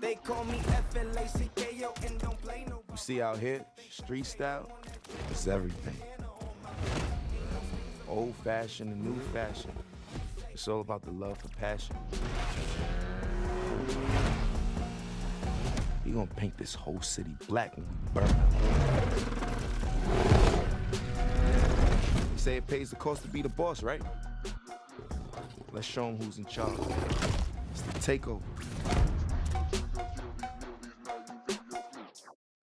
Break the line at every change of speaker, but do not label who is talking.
They call me F-L-A-C-K-O and don't play no.
You see out here, street style is everything. Old fashioned and new fashion. It's all about the love for passion. We gonna paint this whole city black when we burn. You say it pays the cost to be the boss, right? Let's show them who's in charge. It's the takeover.